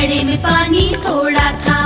घड़े में पानी थोड़ा था।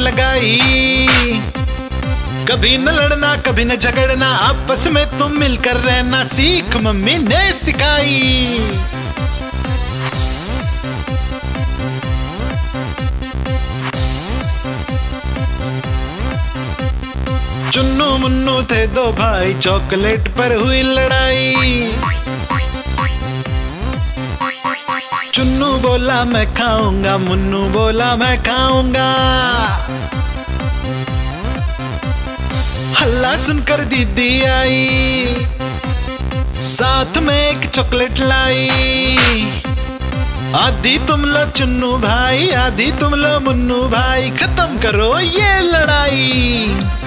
लगाई। कभी न लड़ना, कभी न झगड़ना, आपस में तुम मिलकर रहना, सीख मम्मी ने सिखाई। चुन्नू मुन्नू थे दो भाई, चॉकलेट पर हुई लड़ाई। चुन्नू बोला मैं खाऊँगा, मुन्नू बोला मैं खाऊँगा। हल्ला सुनकर दीदी आई, साथ में एक चॉकलेट लाई। आधी तुम लो चुन्नू भाई, आधी तुम लो मुन्नू भाई, खत्म करो ये लड़ाई।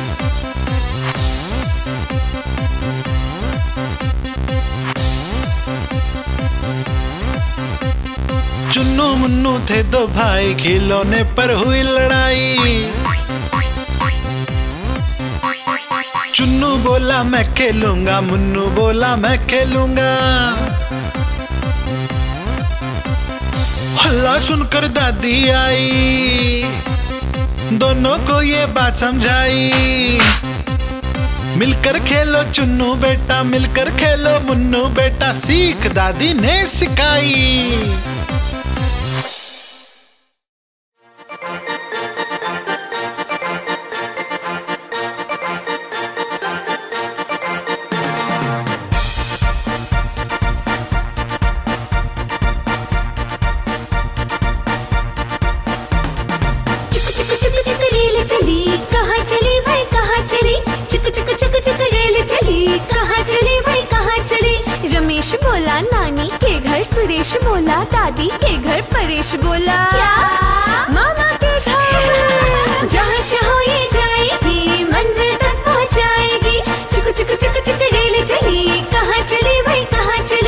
चुन्नू मुन्नू थे दो भाई, खिलौने पर हुई लड़ाई। चुन्नू बोला, मैं खेलूँगा। मुन्नू बोला, मैं खेलूँगा। हल्ला सुनकर दादी आई। दोनों को ये बात समझाई। मिलकर खेलो चुन्नू बेटा, मिलकर खेलो मुन्नू बेटा। सीख दादी ने सिखाई। बोला नानी के घर सुरेश बोला दादी के घर परेश बोला। क्या? मामा के घर। जहाँ चाहो ये जाएगी मंजिल तक पहुँचाएगी। चुक चुक चुक चुक रेल चली कहाँ चली भाई कहाँ चली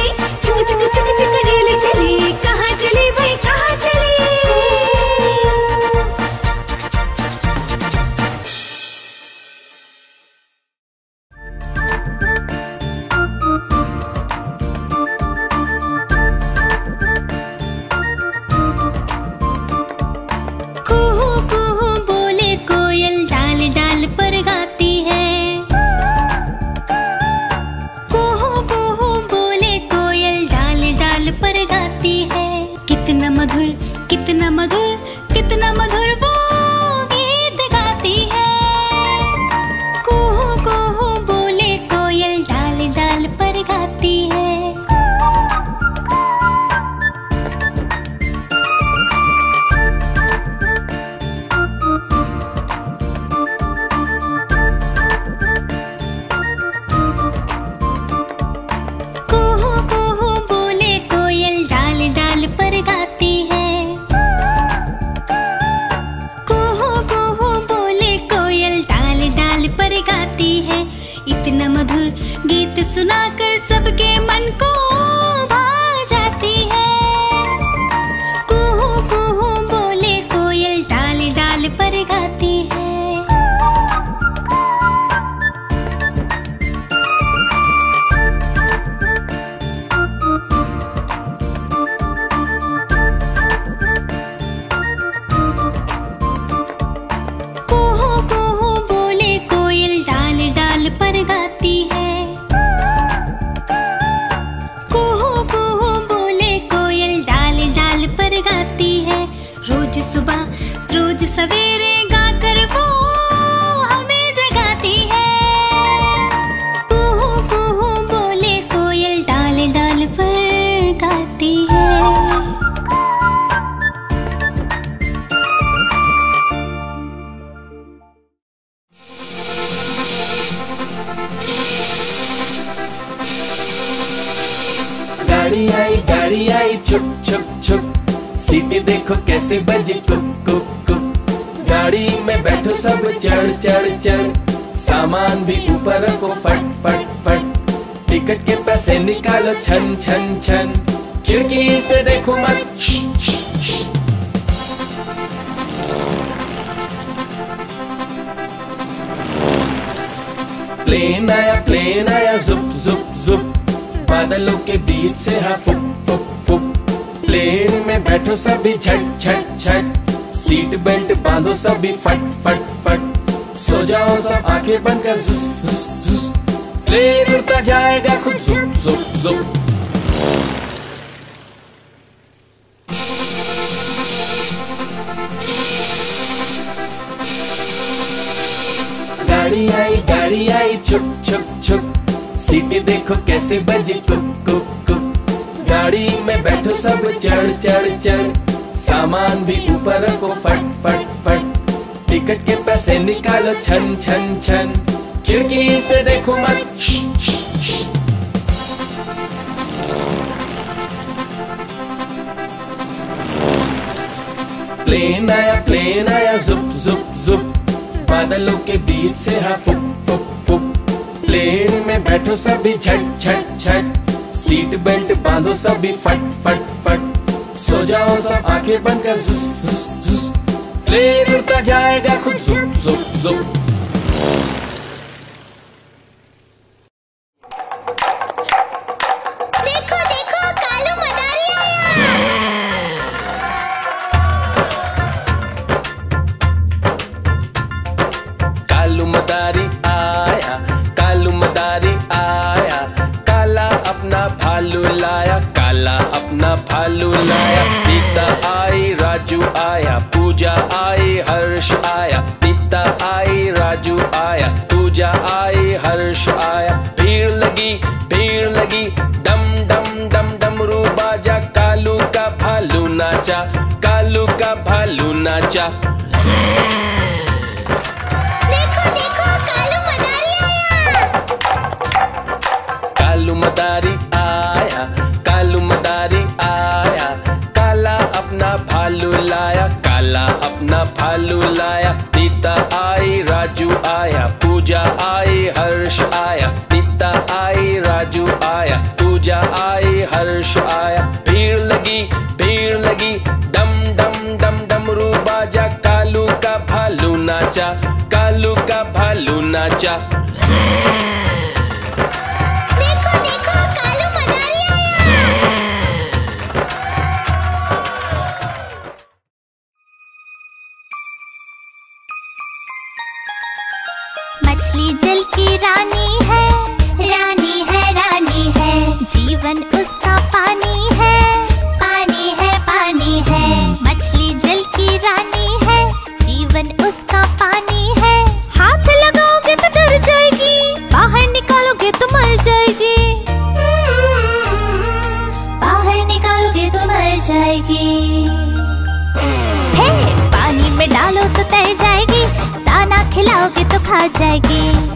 चढ़ चढ़ चढ़। सामान भी ऊपर रखो, फट फट फट। टिकट के पैसे निकालो, छन छन छन। खिड़की से देखो मत। प्लेन आया प्लेन आया, जुप जुप जुप। बादलों के बीच से हाँ फुक फुक फुक प्लेन में बैठो सभी झट झट झट सीट बेल्ट बांधो सभी फट फट फट। सो जाओ, सब आँखें बंद कर, जुस जुस जुस। प्लेन उड़ता जाएगा खुद, जुप जुप जुप। गाड़ी आई गाड़ी आई, छुप छुप छुप। सीटी देखो कैसे बजी कुप कुप कुप गाड़ी में बैठो सब, चढ़ चढ़ चढ़। सामान भी ऊपर रखो, फट फट फट। टिकट के पैसे निकालो, छन छन छन। खिड़की से देखो मत। प्लेन आया प्लेन आया, जुप जुप जुप। बादलों के बीच से हाँ फुक फुक फुक प्लेन में बैठो सभी, झट झट झट। सीट बेल्ट बांधो सभी, फट फट फट। सो जाओ सब आँखें बंद कर जाएगा खुद जुप जुप जुप खिलाओगे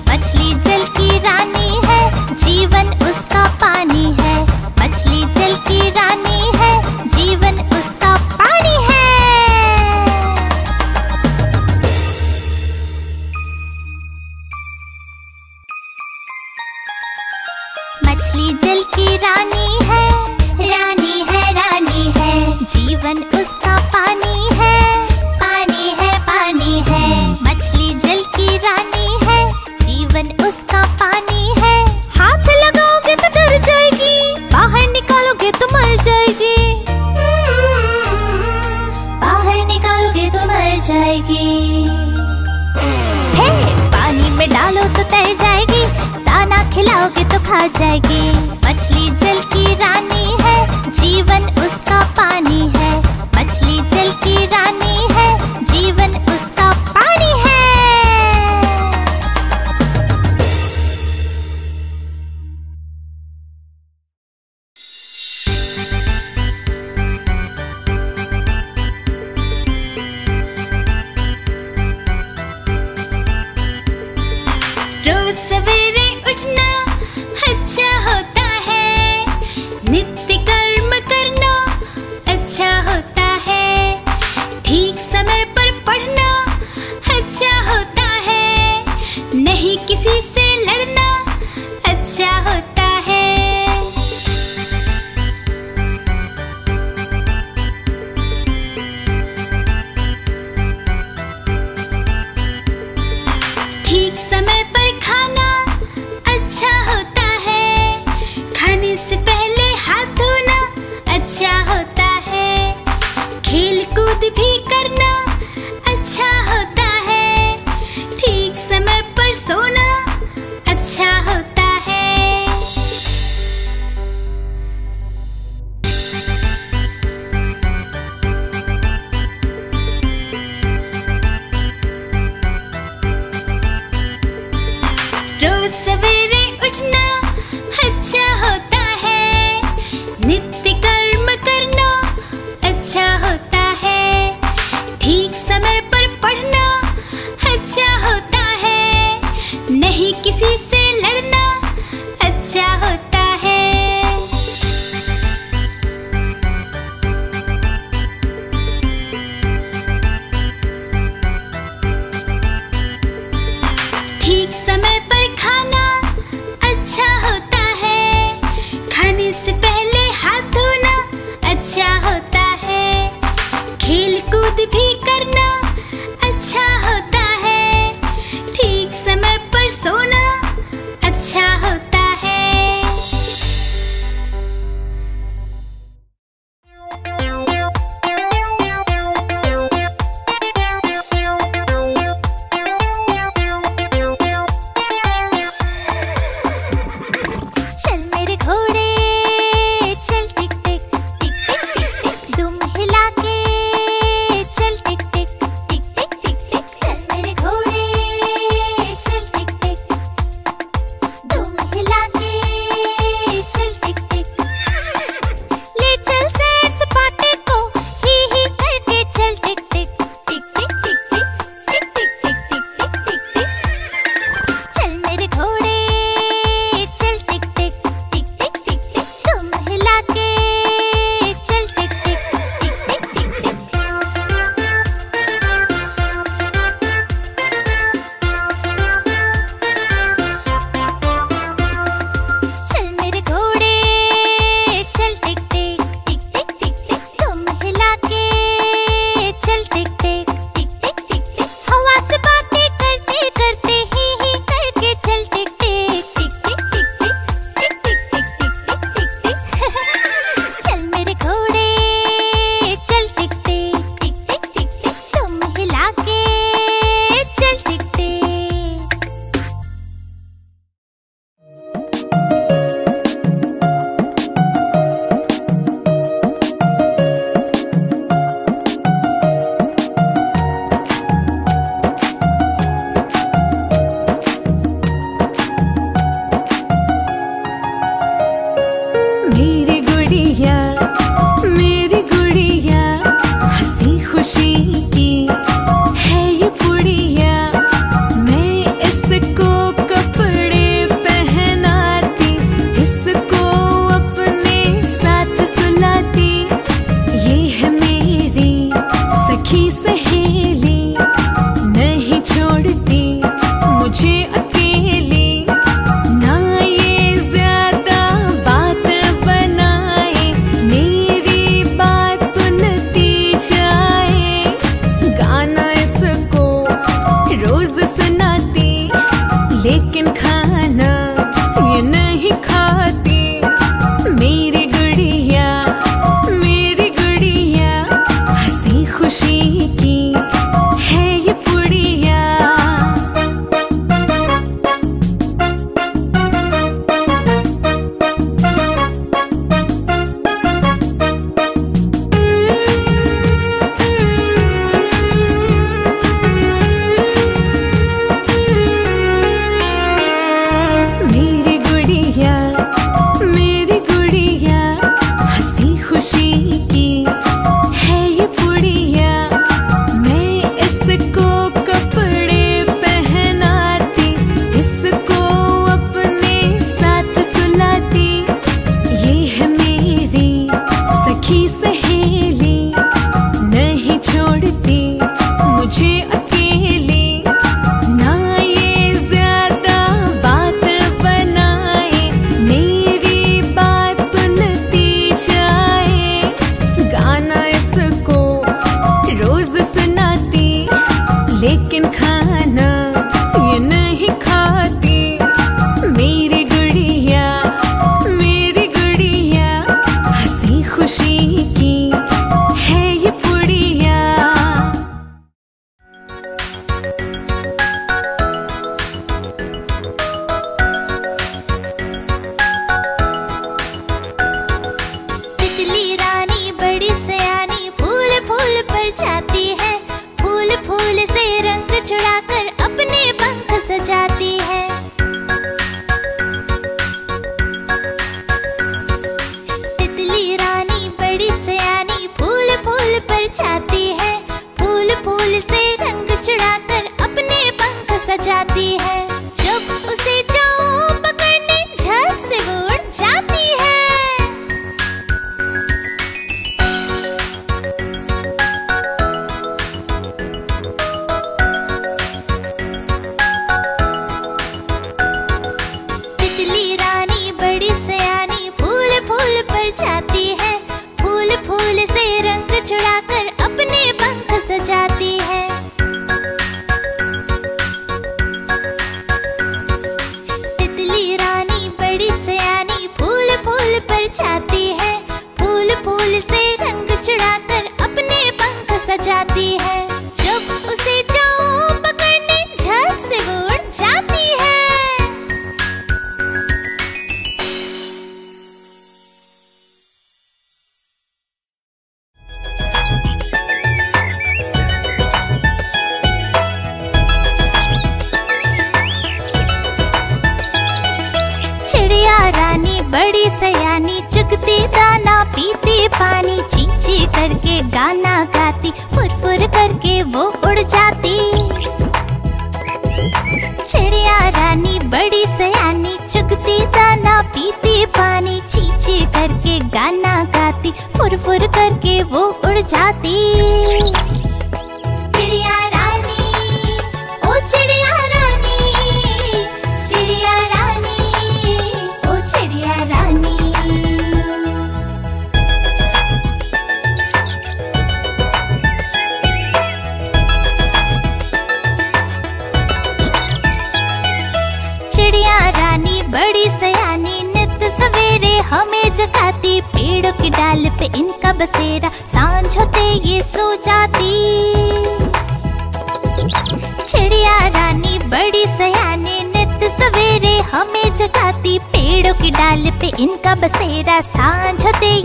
सजाती है।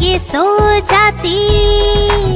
ये सो जाती।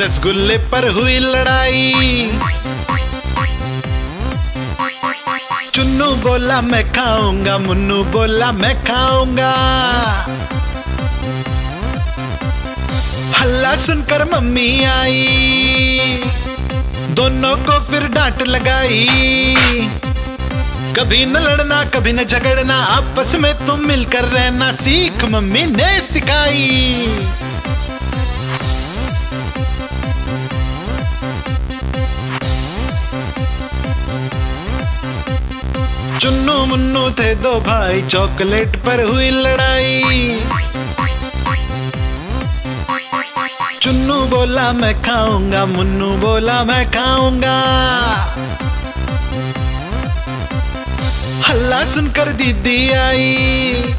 रसगुल्ले पर हुई लड़ाई। चुन्नू बोला, मैं खाऊँगा। मुन्नू बोला, मैं खाऊँगा। हल्ला सुनकर मम्मी आई। दोनों को फिर डांट लगाई। कभी न लड़ना, कभी न झगड़ना, आपस में तुम मिलकर रहना, सीख मम्मी ने सिखाई। चुन्नू मुन्नू थे दो भाई चॉकलेट पर हुई लड़ाई। चुन्नू बोला, मैं खाऊँगा। मुन्नू बोला, मैं खाऊँगा। हल्ला सुनकर दीदी आई।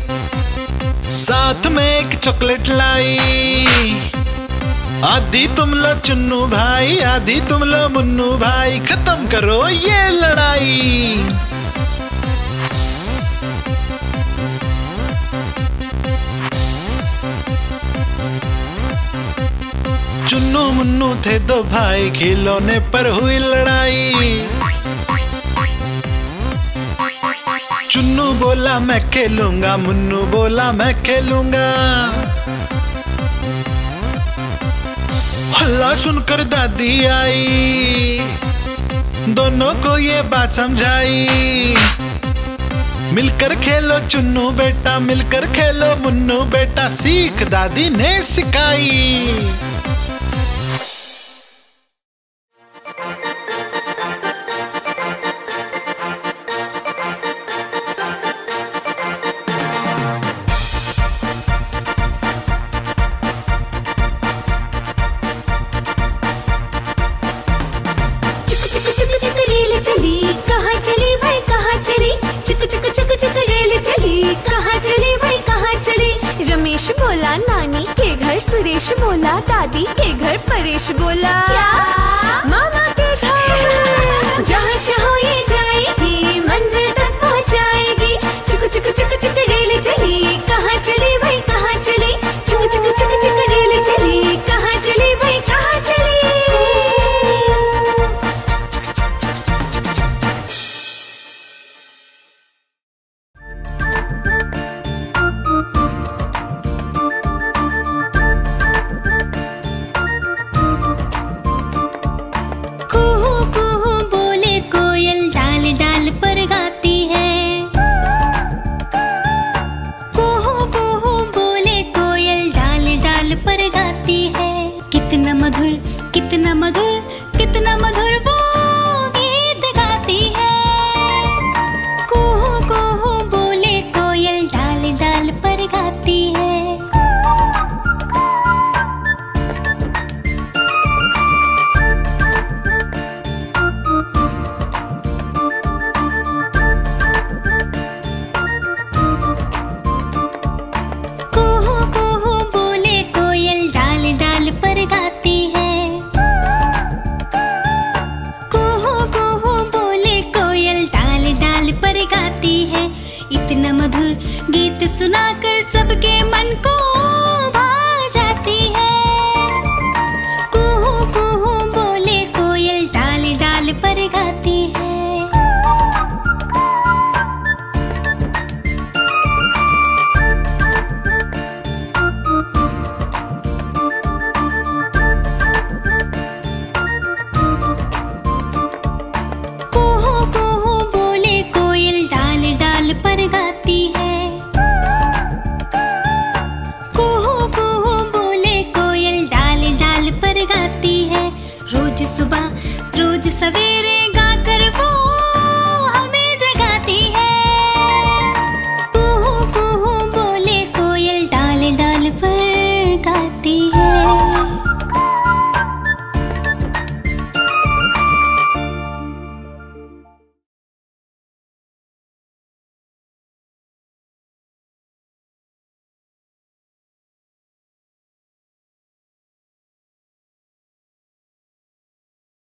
साथ में एक चॉकलेट लाई। आधी तुम लो चुन्नू भाई, आधी तुम लो मुन्नू भाई। खत्म करो ये लड़ाई। मुन्नू थे दो भाई, खिलौने पर हुई लड़ाई। चुन्नू बोला, मैं खेलूँगा। मुन्नू बोला, मैं खेलूँगा। हल्ला सुनकर दादी आई। दोनों को ये बात समझाई। मिलकर खेलो चुन्नू बेटा, मिलकर खेलो मुन्नू बेटा, सीख दादी ने सिखाई। रमेश बोला, नानी के घर सुरेश बोला, दादी के घर परेश बोला। क्या? मामा के घर। जहाँ चाहो ये जाएगी, मंजिल तक पहुँचाएगी। चुक चुक चुक चुक रेल चली, कहाँ चली भाई, कहाँ चली? चुक चुक चुक